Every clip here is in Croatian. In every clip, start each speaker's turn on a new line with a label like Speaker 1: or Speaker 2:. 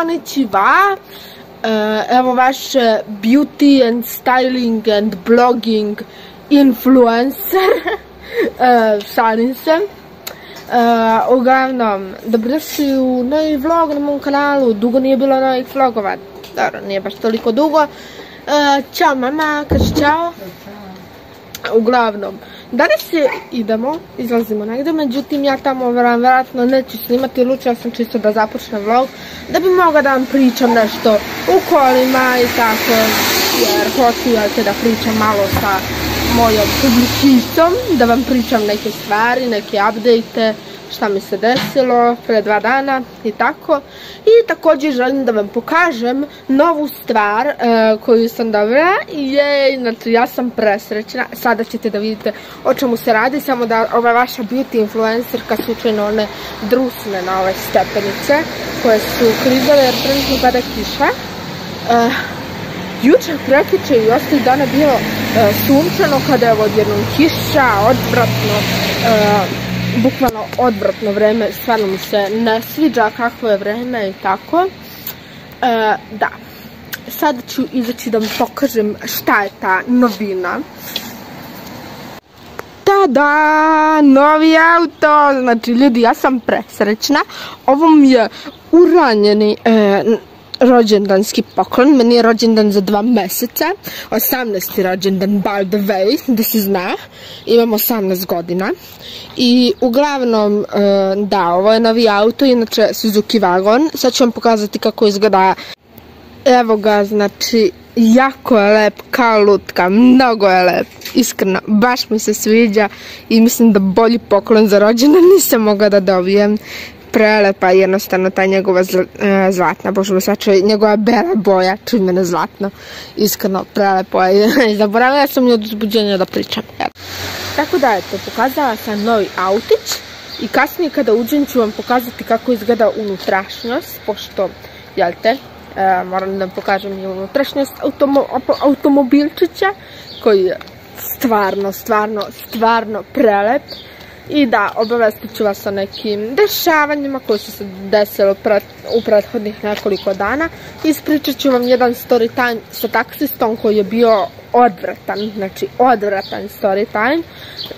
Speaker 1: Konnichiwa. Uh, evo vaš beauty and styling and blogging influencer. uh, šalim se. Uh, uglavnom, dobrodošli u novi vlog na mom kanalu. Dugo nije bilo novih vlogova. Dobro, nije baš toliko dugo. Uh, ćao mama, kaži čao. Uglavnom, danas idemo, izlazimo negdje, međutim ja tamo vjerojatno neću snimati, lučila sam čisto da započnem vlog, da bi mogla da vam pričam nešto u kolima i tako, jer hoću da pričam malo sa mojom publicistom, da vam pričam neke stvari, neke update šta mi se desilo pre dva dana i tako. I također želim da vam pokažem novu stvar e, koju sam dobila. Je, znači ja sam presrećna. Sada ćete da vidite o čemu se radi. Samo da ova vaša beauty influencerka slučajno one drusne na ove stepenice koje su klizale jer trenutno pada kiša. E, jučer, prekiče i ostali dana bio e, sunčano kada je odjednom kiša, odvratno bukvalno odvratno vreme, stvarno mi se ne sviđa kakvo je vreme i tako. E, da, sad ću izaći da vam pokažem šta je ta novina. Tada, novi auto, znači ljudi ja sam presrećna, ovo mi je uranjeni e, rođendanski poklon, meni je rođendan za dva meseca, 18. rođendan by the way, da se zna, imam 18 godina. I uglavnom, e, da, ovo je novi auto, inače Suzuki Wagon, sad ću vam pokazati kako izgleda, evo ga, znači, jako je lep, kao lutka, mnogo je lep, iskreno, baš mi se sviđa i mislim da bolji poklon za rođendan nisam mogla da dobijem prelepa jednostavno ta njegova e, zlatna, bože mi sačuje, njegova bela boja, čuj mene zlatno, iskreno prelepo je. Zaboravila sam mi od uzbuđenja da pričam. Tako da, eto, pokazala sam novi autić i kasnije kada uđem ću vam pokazati kako izgleda unutrašnjost, pošto, jel te, e, moram da vam pokažem i unutrašnjost automobilčića, koji je stvarno, stvarno, stvarno prelep. I da, obavestit ću vas o nekim dešavanjima koji su se desilo u prethodnih nekoliko dana. Ispričat ću vam jedan story time sa taksistom koji je bio odvratan, znači odvratan story time.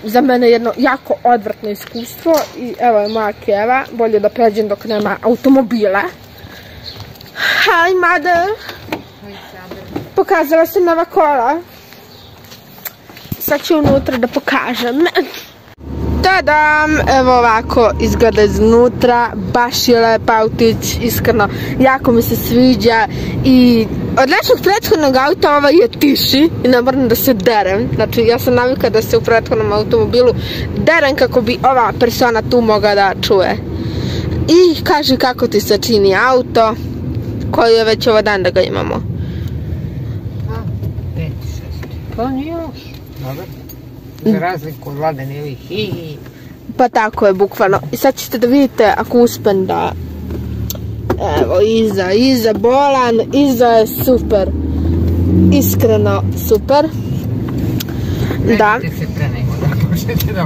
Speaker 1: Za mene jedno jako odvratno iskustvo i evo je moja keva, bolje da pređem dok nema automobila. Hi mother! Pokazala sam nova kola. Sad ću unutra da pokažem. Tadam! Evo ovako izgleda iznutra, baš je lep autić, iskreno, jako mi se sviđa i od našeg prethodnog auta ovaj je tiši i ne moram da se derem, znači ja sam navika da se u prethodnom automobilu derem kako bi ova persona tu mogla da čuje. I kaži kako ti se čini auto, koji je već ovo dan da ga imamo.
Speaker 2: Pa nije još. Za razliku od vladene ovih hi
Speaker 1: Pa tako je, bukvalno. I sad ćete da vidite ako uspem da... Evo, Iza, Iza, bolan, Iza je super. Iskreno super. Da.
Speaker 2: se pre nego da možete da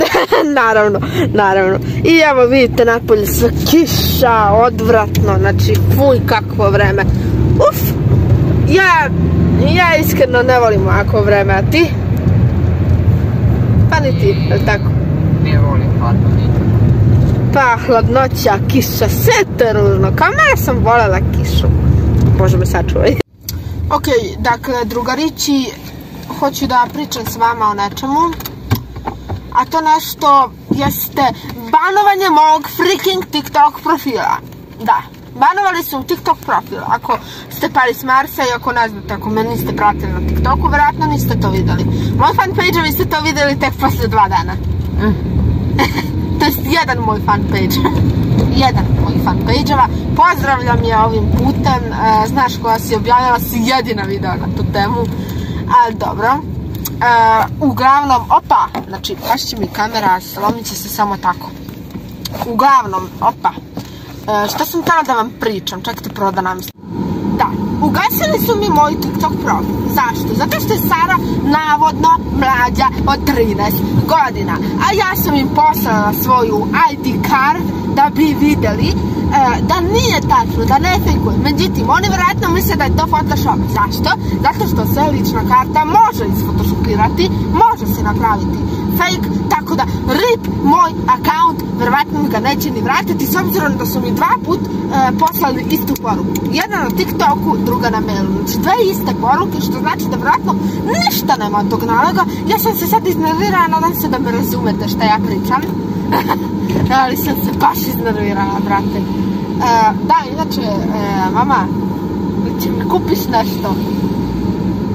Speaker 1: naravno, naravno. I evo vidite napolje sve kiša, odvratno, znači fuj kakvo vreme. Uf, ja, ja iskreno ne volim ovako vreme, a ti? Pa ni ti, je tako?
Speaker 2: Ne volim hladno
Speaker 1: Pa, hladnoća, kiša, sve to je ružno. Kao ja sam voljela kišu. Bože me sačuvaj. Ok, dakle, drugarići, hoću da pričam s vama o nečemu. A to nešto jeste banovanje mog freaking TikTok profila. Da, banovali su TikTok profil. Ako ste pali s Marsa i ako ne znate, ako me niste pratili na TikToku, vjerojatno niste to vidjeli. Moj fanpage vi ste to vidjeli tek posle dva dana. To jest jedan moj fanpage. jedan moj fanpage-eva. Pozdravljam je ovim putem. E, znaš koja si objavila si jedina video na tu temu. Ali dobro. E, uglavnom, opa, znači, pašće mi kamera, slomit će se samo tako. Uglavnom, opa, E, što sam htjela da vam pričam, čekajte prvo da namislim. Da, ugasili su mi moj TikTok profil. Zašto? Zato što je Sara navodno mlađa od 13 godina. A ja sam im poslala svoju ID card da bi vidjeli da nije tačno, da ne fejkuju. Međutim, oni vjerojatno misle da je to Photoshop. Zašto? Zato što se lična karta može isfotoshopirati, može se napraviti fake, tako da rip moj account, vjerovatno mi ga neće ni vratiti s obzirom da su mi dva put e, poslali istu poruku. Jedna na TikToku, druga na mailu. Znači dve iste poruke, što znači da vjerojatno ništa nema od tog naloga. Ja sam se sad iznervirala, nadam se da me razumete šta ja pričam. Ali sam se baš iznervirala, brate. E, da, inače, e, mama, će mi kupiš nešto?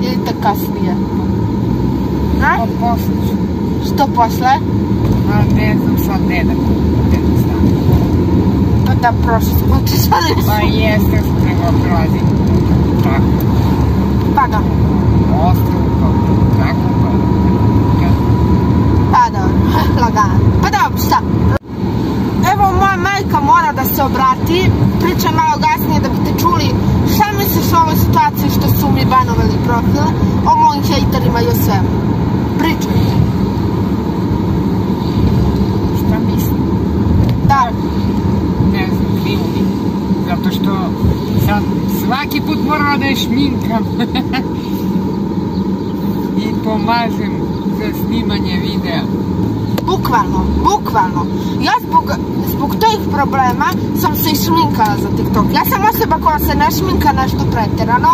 Speaker 1: Ili te kasnije? A?
Speaker 2: Pa posliš.
Speaker 1: Što posle?
Speaker 2: A ne znam sad ne da kupim.
Speaker 1: Pa da prošli smo ti sad
Speaker 2: Pa jeste što treba prolazi. Tako.
Speaker 1: Pa da,
Speaker 2: pa tako pa.
Speaker 1: pa da, lagano. Pa dobro, šta? Moja majka mora da se obrati, pričam malo gasnije da biste čuli šta misliš o ovoj situaciji što su mi banovali profile, o mojim hejterima i o svemu. Pričaj.
Speaker 2: Šta mislim?
Speaker 1: Da,
Speaker 2: Ne znam, krivo mi. Zato što sad svaki put moram da je šminkam. I pomažem za snimanje videa.
Speaker 1: Bukvalno, bukvalno. Ja zbog, zbog tih problema sam se i šminkala za TikTok. Ja sam osoba koja se ne šminka nešto pretjerano,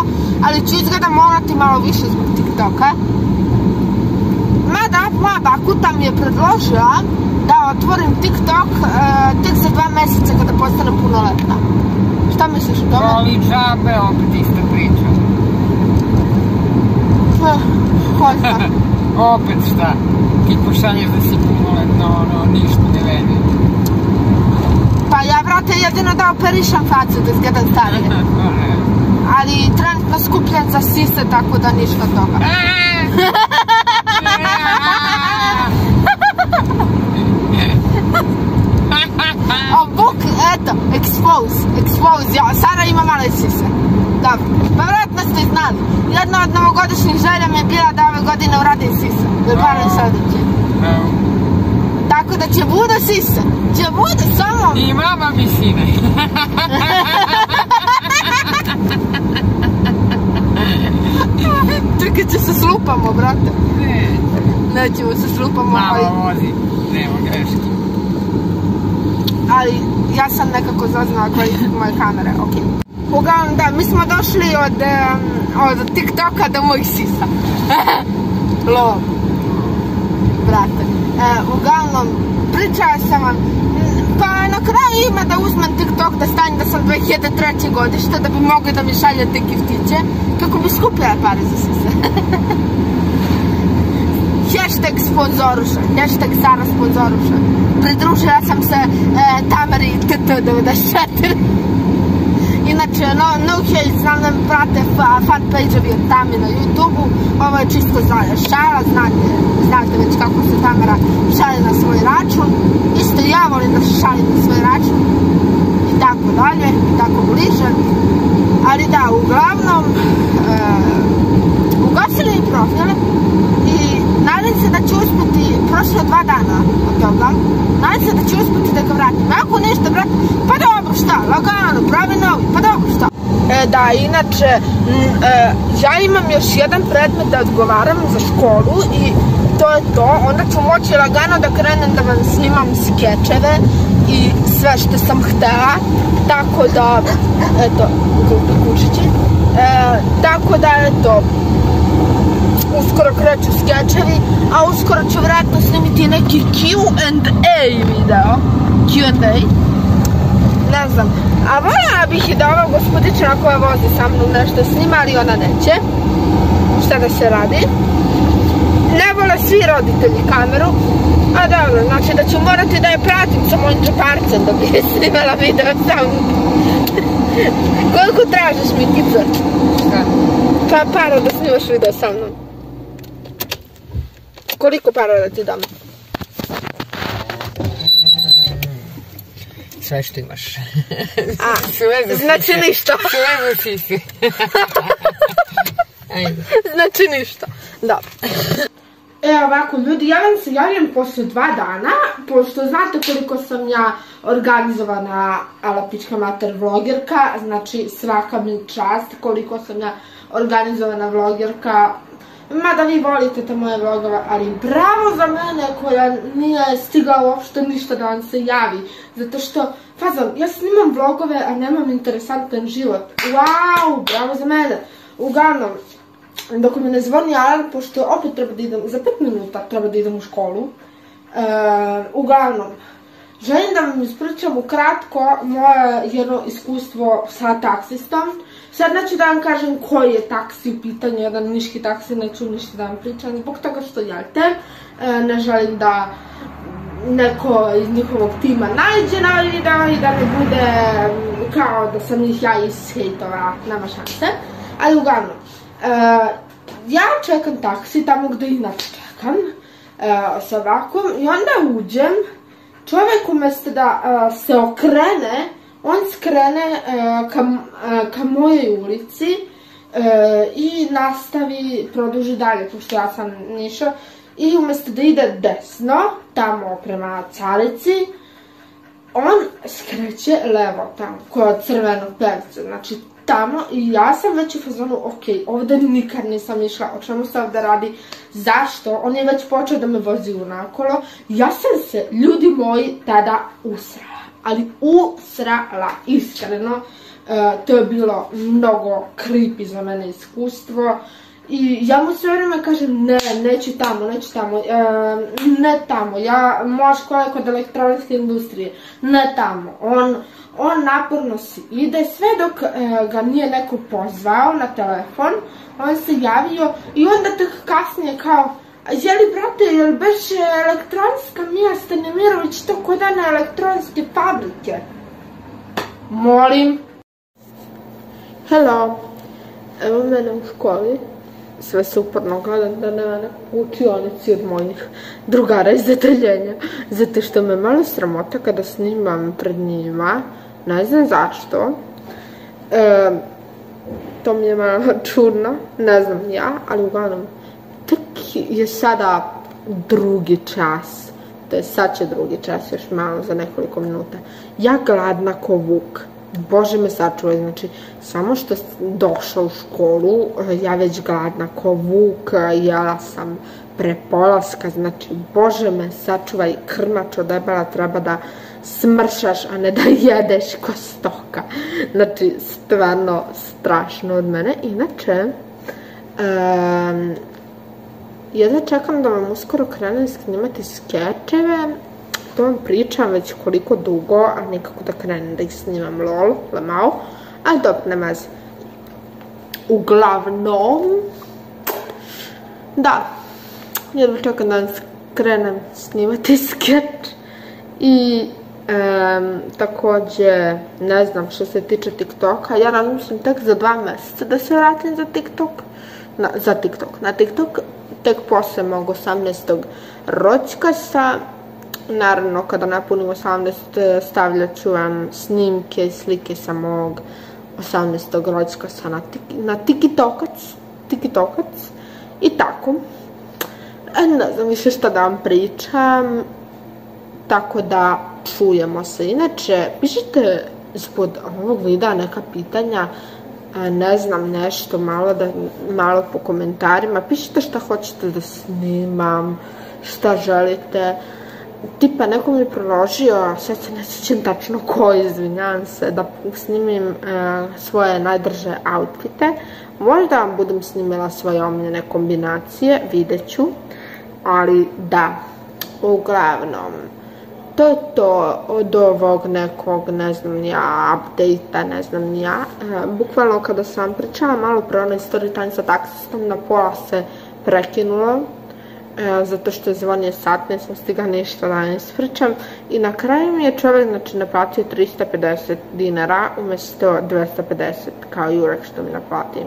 Speaker 1: ali ću izgleda morati malo više zbog TikToka. Mada, moja bakuta mi je predložila da otvorim TikTok e, tek za dva mjeseca kada postanem punoletna. Šta misliš o tome?
Speaker 2: Ali džabe opet ista priča.
Speaker 1: Eh, Ko zna?
Speaker 2: Opet šta? Ti pošalješ da si punoletno, ono, ništa ne vedi.
Speaker 1: Pa ja, brate, jedino da operišem facu da izgledam starije. Ali trenutno skupljen za sise, tako da ništa toga. A buk, eto, expose, expose, ja, Sara ima male sise. Dobro, pa vjerojatno ste znali. Jedna od novogodišnjih želja mi je bila da ove godine uradim sise. Jer barem sljedeće. Tako da će bude sise. Će bude samo...
Speaker 2: I mama mi sine.
Speaker 1: Čekaj, će se slupamo, brate.
Speaker 2: Ne,
Speaker 1: Nećemo se slupamo, ali,
Speaker 2: mama vozi, nema greške.
Speaker 1: ali ja sam nekako zaznala kvalitet moje kamere, ok. Uglavnom, da, mi smo došli od, od TikToka do mojih sisa. Lol. Brate. E, uglavnom, pričala sam vam, pa na kraju ima da uzmem TikTok da stavim da sam 2003. godište, da bi mogli da mi šaljete giftiće, kako bi skupljala pare za sise. Hashtag sponzoruša, hashtag Sara sponzoruša. Pridružila sam se e, Tamari TT94. Inače, no, no hate, znam da me prate fa, fan page-ovi od na YouTube-u. Ovo je čisto šala, znate, znate već kako se Tamara šali na svoj račun. Isto ja volim da se šalim na svoj račun. I tako dalje, i tako bliže. Ali da, uglavnom, e, ugasili mi profile nadam se da će uspjeti, prošlo dva dana od toga, nadam se da će uspjeti da ga vratim. Ako nešto vratim, pa dobro šta, lagano, pravi novi, pa dobro šta. E, da, inače, e, ja imam još jedan predmet da odgovaram za školu i to je to. Onda ću moći lagano da krenem da vam snimam skečeve i sve što sam htjela. Tako da, eto, kučići. E, tako da, eto, uskoro kreću skečevi, a uskoro ću vjerojatno snimiti neki Q&A video. Q&A. Ne znam. A voljela bih i da ova gospodična koja vozi sa mnom nešto snima, ali ona neće. Šta da se radi? Ne vole svi roditelji kameru. A dobro, znači da ću morati da je pratim sa mojim džeparcem da bi snimala video sa mnom. Koliko tražiš mi?
Speaker 2: Šta?
Speaker 1: Pa para da snimaš video sa mnom. Koliko para da ti dam?
Speaker 2: Sve što imaš.
Speaker 1: A,
Speaker 2: Sve
Speaker 1: znači ništa.
Speaker 2: Sve za. Ajde.
Speaker 1: Znači ništa. Da. E, ovako, ljudi, ja vam se javljam posle dva dana, pošto znate koliko sam ja organizovana alapička mater vlogerka, znači svaka mi čast koliko sam ja organizovana vlogerka, mada vi volite te moje vlogove, ali bravo za mene koja nije stigla uopšte ništa da vam se javi, zato što, fazom, ja snimam vlogove, a nemam interesantan život, wow, bravo za mene, uglavnom, dok mi ne zvoni alarm, pošto opet treba da idem, za 5 minuta treba da idem u školu. E, uglavnom, želim da vam ispričam ukratko moje jedno iskustvo sa taksistom. Sad neću da vam kažem koji je taksi u pitanju, jedan niški taksi, neću ništa da vam pričam, zbog toga što jelte, e, ne želim da neko iz njihovog tima najđe na video i da ne bude kao da sam ih ja ishejtova, nema šanse. Ali uglavnom, Uh, ja čekam taksi tamo gde inače čekam uh, sa ovakvom i onda uđem, čovjek umesto da se okrene, on skrene uh, ka, uh, ka mojoj ulici uh, i nastavi, produži dalje, pošto ja sam nišao, i umesto da ide desno, tamo prema carici, on skreće levo tamo, kod crvenog perca, znači tamo i ja sam već u fazonu, ok, ovde nikad nisam išla, o čemu se ovde radi, zašto, on je već počeo da me vozi unakolo, ja sam se, ljudi moji, tada usrala, ali usrala, iskreno, uh, to je bilo mnogo creepy za mene iskustvo, I ja mu sve vreme kažem, ne, neću tamo, neću tamo, e, ne tamo, ja, moja škola je kod industrije, ne tamo. On, on naporno si ide, sve dok e, ga nije neko pozvao na telefon, on se javio i onda tek kasnije kao, Jeli, brate, jel beše elektronska Mija Stanimirović to kod one elektronske fabrike? Molim. Hello. Evo mene u školi sve uporno gledam da nema učionici od mojih drugara iz detaljenja. Zato što me malo sramota kada snimam pred njima. Ne znam zašto. To mi je malo čudno, ne znam ja, ali uglavnom, je sada drugi čas. To je sad će drugi čas, još malo za nekoliko minuta. Ja gladna ko vuk Bože me sačuvaj, znači, samo što došla u školu, ja već gladna ko vuk, jela sam pre polaska, znači, Bože me sačuvaj, krmačo debela treba da smršaš, a ne da jedeš ko stoka. Znači, stvarno strašno od mene. Inače, jedva čekam da vam uskoro krenem snimati skečeve, to vam pričam već koliko dugo, a nikako da krenem da ih snimam lol, lemao, ali dobro, nema veze. Uglavnom, da, jedva čekam da krenem snimati skeč i um, takođe, ne znam što se tiče TikToka, ja razmišljam tek za dva meseca da se vratim za TikTok, na, za TikTok, na TikTok tek posle mog 18. roćkasa, Naravno, kada napunim 18, stavljat ću vam snimke i slike sa mog 18. rođkasa na, na TikTokac, TikTokac i tako. E, ne znam više šta da vam pričam, tako da čujemo se. Inače, pišite ispod ovog videa neka pitanja, ne znam, nešto malo, da, malo po komentarima. Pišite šta hoćete da snimam, šta želite tipa neko mi je proložio, sad se ne sjećam tačno ko, izvinjavam se, da snimim e, svoje najdrže outfite. Možda vam budem snimila svoje omiljene kombinacije, vidjet ću, ali da, uglavnom, to je to od ovog nekog, ne znam ja, update-a, ne znam ja. E, bukvalno kada sam pričala malo pre onaj story time sa taksistom, na pola se prekinulo, e, zato što je zvonio sat, nisam stigla ništa da ne ispričam. I na kraju mi je čovjek znači, naplatio 350 dinara umesto 250 kao Jurek što mi naplati.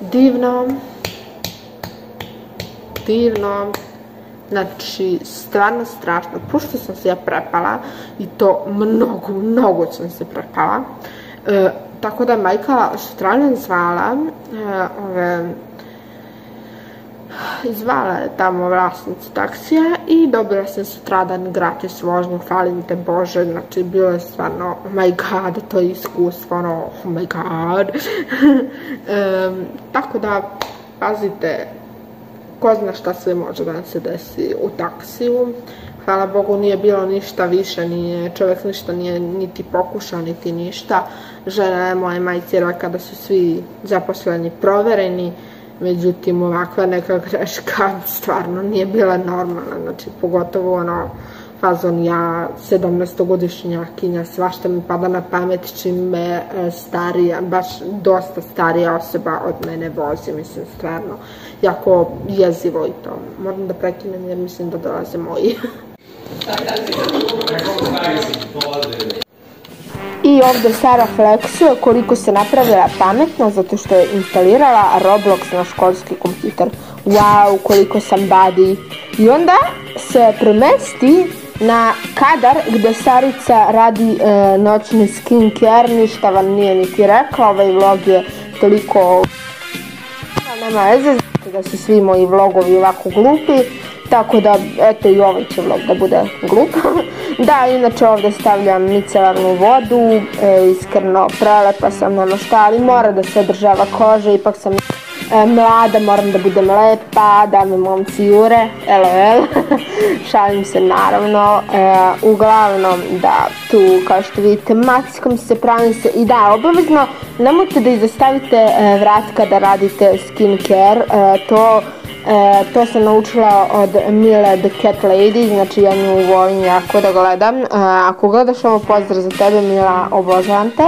Speaker 1: Divno. Divno. Znači, stvarno strašno. Pošto sam se ja prepala, i to mnogo, mnogo sam se prepala, e, tako da majka Australijan zvala e, ove zvala je tamo vlasnica taksija i dobila sam sutradan gratis vožnju, falim te Bože, znači bilo je stvarno, oh my god, to je iskustvo, ono, oh my god. tako da, pazite, ko zna šta sve može da se desi u taksiju. Hvala Bogu nije bilo ništa više, nije, čovjek ništa nije niti pokušao, niti ništa. Žena je moje majci rekla da su svi zaposleni provereni, međutim ovakva neka greška stvarno nije bila normalna, znači pogotovo ono fazon ja 17-godišnjakinja, svašta mi pada na pamet čim me e, starija, baš dosta starija osoba od mene vozi, mislim stvarno jako jezivo i to. Moram da prekinem jer mislim da dolaze moji. I ovde Sara Flex koliko se napravila pametno zato što je instalirala Roblox na školski kompjuter. Wow, koliko sam badi. I onda se premesti na kadar gde Sarica radi e, noćni skincare, ništa vam nije niti rekla, ovaj vlog je toliko nema veze, da su svi moji vlogovi ovako glupi, tako da, eto i ovaj će vlog da bude glup. da, inače ovde stavljam micelarnu vodu, e, iskreno prelepa sam, nema šta, ali mora da se održava koža, ipak sam mlada, moram da budem lepa, da me momci jure, LOL, šalim se naravno, e, uglavnom da tu kao što vidite mackom se, pravim se i da, obavezno nemojte da izostavite e, vrat kada radite skincare, e, to E, to sam naučila od Mile the Cat Lady, znači ja nju volim jako da gledam. E, ako gledaš ovo pozdrav za tebe Mila, obožavam te.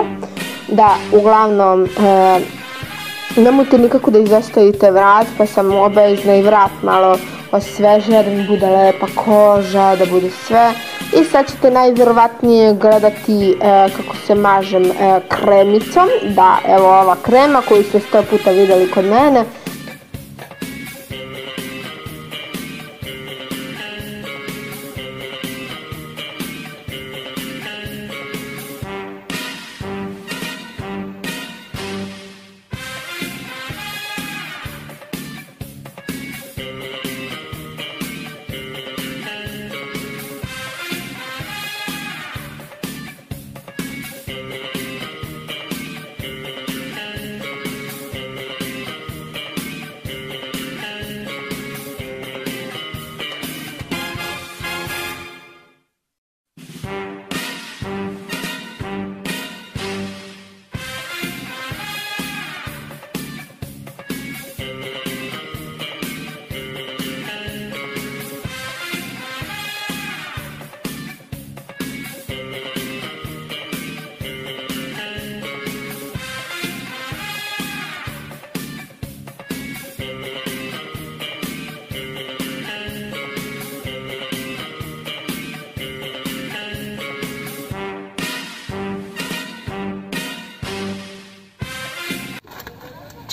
Speaker 1: Da, uglavnom, e, nemojte nikako da izostavite vrat, pa sam obavezna i vrat malo osveže, da mi bude lepa koža, da bude sve. I sad ćete najvjerovatnije gledati e, kako se mažem e, kremicom. Da, evo ova krema koju ste sto puta videli kod mene.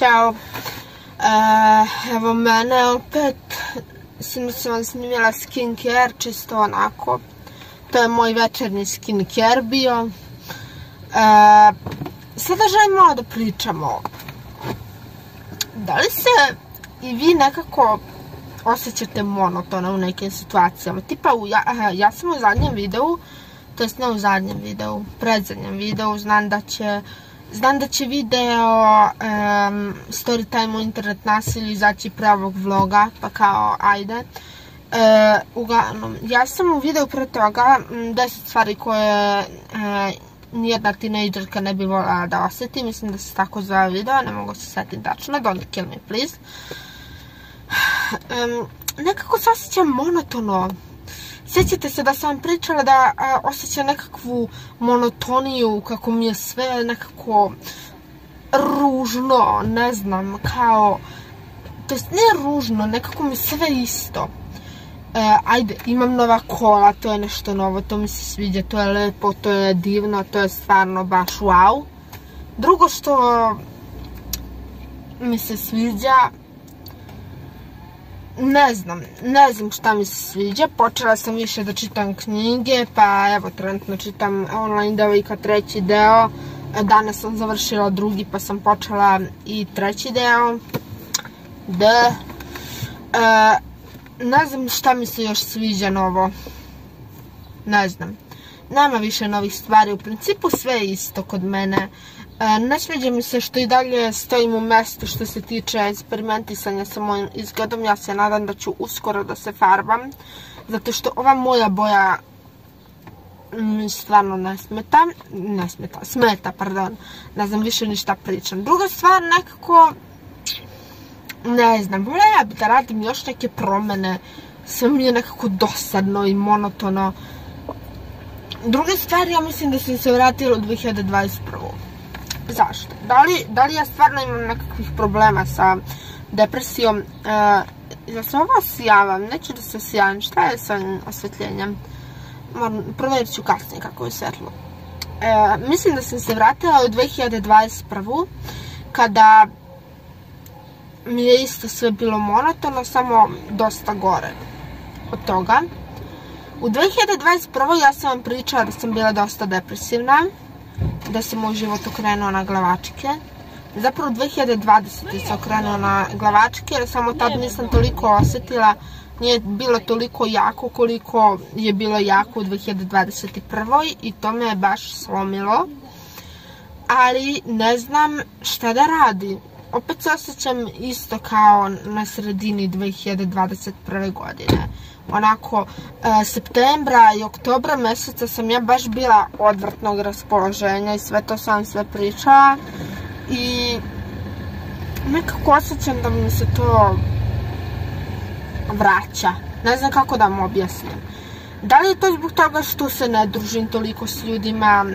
Speaker 1: Ćao. Uh, evo mene opet. Sinoć sam vam snimila skincare, čisto onako. To je moj večerni skincare bio. Uh, sada želim malo da pričamo. Da li se i vi nekako osjećate monotono u nekim situacijama? Tipa, ja, ja sam u zadnjem videu, to jest ne u zadnjem videu, predzadnjem videu, znam da će Znam da će video story time u internet nasilju izaći pre ovog vloga, pa kao ajde. E, uglavnom, ja sam u videu pre toga 10 stvari koje e, nijedna tinejdžerka ne bi volala da oseti, mislim da se tako zove video, ne mogu se setiti tačno, don't kill me please. Nekako se osjećam monotono, Sjećate se da sam vam pričala da a, osjeća nekakvu monotoniju, kako mi je sve nekako ružno, ne znam, kao... To jest ne ružno, nekako mi sve isto. E, ajde, imam nova kola, to je nešto novo, to mi se sviđa, to je lepo, to je divno, to je stvarno baš wow. Drugo što mi se sviđa, ne znam, ne znam šta mi se sviđa, počela sam više da čitam knjige, pa evo trenutno čitam online devojka treći deo, danas sam završila drugi pa sam počela i treći deo, da, E, ne znam šta mi se još sviđa novo. Ne znam. Nema više novih stvari. U principu sve je isto kod mene. E, ne sviđa se što i dalje stojim u mjestu što se tiče eksperimentisanja sa mojim izgledom. Ja se nadam da ću uskoro da se farbam. Zato što ova moja boja mi stvarno ne smeta. Ne smeta, smeta, pardon. Ne znam više ništa pričam. Druga stvar, nekako... Ne znam, volja ja bi da radim još neke promjene. Sve mi je nekako dosadno i monotono. Druga stvar, ja mislim da sam se vratila u 2021. Zašto? Da li, da li ja stvarno imam nekakvih problema sa depresijom? E, ja se ovo osijavam, neću da se osijavam, šta je sa osvetljenjem? Provjerit ću kasnije kako je svetlo. E, mislim da sam se vratila u 2021. kada mi je isto sve bilo monotono, samo dosta gore od toga. U 2021. ja sam vam pričala da sam bila dosta depresivna, da se moj život okrenuo na glavačke. Zapravo u 2020. se okrenuo na glavačke, jer samo tad nisam toliko osjetila, nije bilo toliko jako koliko je bilo jako u 2021. i to me je baš slomilo. Ali ne znam šta da radim. Opet se osjećam isto kao na sredini 2021. godine onako e, septembra i oktobra mjeseca sam ja baš bila odvrtnog raspoloženja i sve to sam sve pričala i nekako osjećam da mi se to vraća. Ne znam kako da vam objasnim. Da li je to zbog toga što se ne družim toliko s ljudima,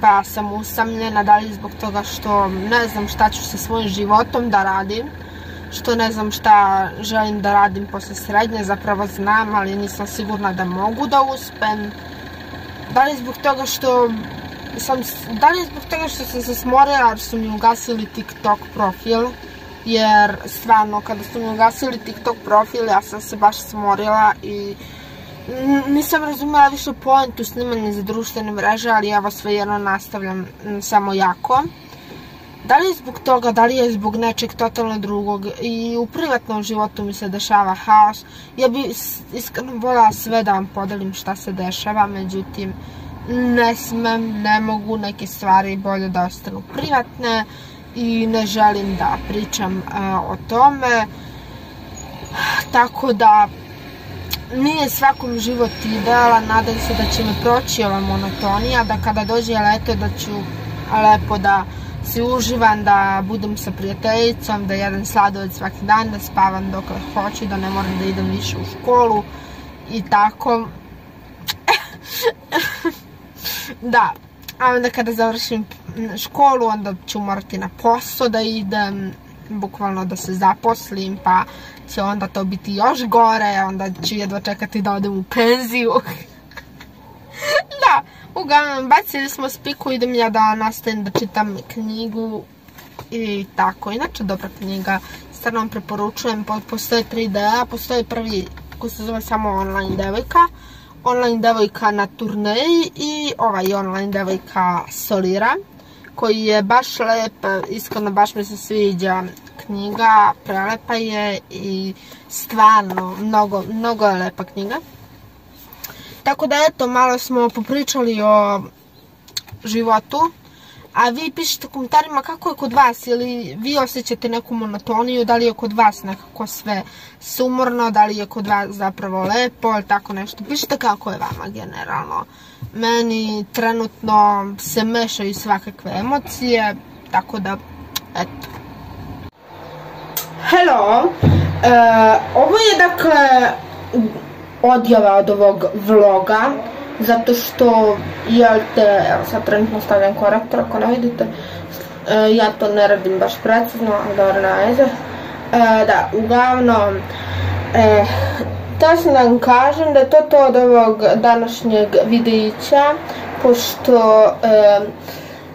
Speaker 1: pa sam usamljena, da li je zbog toga što ne znam šta ću sa svojim životom da radim što ne znam šta želim da radim posle srednje, zapravo znam, ali nisam sigurna da mogu da uspem. Da li zbog toga što sam, da li zbog toga što sam se smorila jer su mi ugasili TikTok profil, jer stvarno kada su mi ugasili TikTok profil ja sam se baš smorila i nisam razumjela više poentu snimanja za društvene mreže, ali evo svejedno nastavljam samo jako. Da li je zbog toga, da li je zbog nečeg totalno drugog i u privatnom životu mi se dešava haos. Ja bi iskreno voljela sve da vam podelim šta se dešava, međutim ne smem, ne mogu neke stvari bolje da ostanu privatne i ne želim da pričam o tome. Tako da nije svakom život idealan, nadam se da će me proći ova monotonija, da kada dođe leto da ću lepo da si uživam da budem sa prijateljicom, da jedem sladoled svaki dan, da spavam dok hoću, da ne moram da idem više u školu i tako. da, a onda kada završim školu, onda ću morati na posao da idem, bukvalno da se zaposlim, pa će onda to biti još gore, onda ću jedva čekati da odem u penziju. Uglavnom, bacili smo spiku, idem ja da nastavim da čitam knjigu i tako. Inače, dobra knjiga, stvarno vam preporučujem, postoje 3D, postoje prvi koji se zove samo online devojka, online devojka na turneji i ovaj online devojka Solira, koji je baš lep, iskreno baš mi se sviđa knjiga, prelepa je i stvarno mnogo, mnogo je lepa knjiga. Tako da eto, malo smo popričali o životu. A vi pišite u komentarima kako je kod vas, ili vi osjećate neku monotoniju, da li je kod vas nekako sve sumorno, da li je kod vas zapravo lepo, ili tako nešto. Pišite kako je vama generalno. Meni trenutno se mešaju svakakve emocije, tako da, eto. Hello, e, ovo je dakle odjava od ovog vloga zato što jel te, evo sad trenutno stavljam korektor ako ne vidite e, ja to ne radim baš precizno ali dobro na veze. E, da, uglavnom e, sam da kažem da je to to od ovog današnjeg videića pošto e,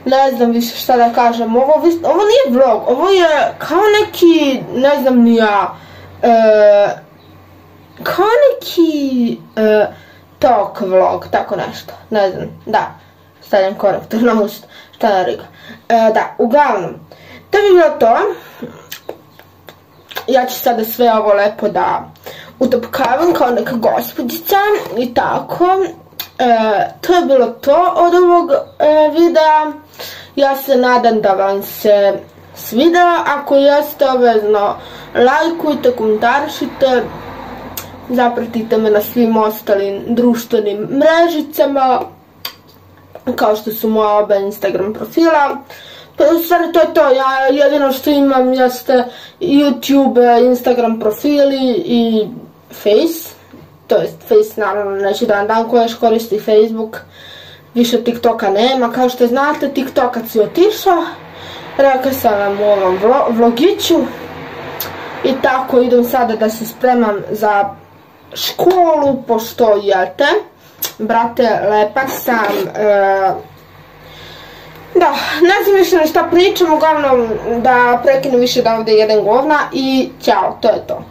Speaker 1: ne znam više šta da kažem. Ovo, nije vlog, ovo je kao neki ne znam ni ja kao neki uh, talk vlog, tako nešto, ne znam, da, stavljam korektor na ust, šta da riga. Uh, da, uglavnom, to bi bilo to. ja ću sada sve ovo lepo da utopkavam kao neka gospođica i tako. E, to je bilo to od ovog e, videa. Ja se nadam da vam se svidela. Ako jeste, obavezno lajkujte, komentarišite. Zapratite me na svim ostalim društvenim mrežicama kao što su moja oba Instagram profila. Pa u stvari to je to, ja jedino što imam jeste YouTube, Instagram profili i Face. To jest Face naravno vam dan ko još koristi Facebook. Više TikToka nema, kao što znate TikTokac je otišao. Rekao sam vam u ovom vlogiću. I tako idem sada da se spremam za školu, pošto jelte brate, lepak sam, e, da, ne znam više na šta pričam, uglavnom da prekinem više da ovdje jedan govna i ćao, to je to.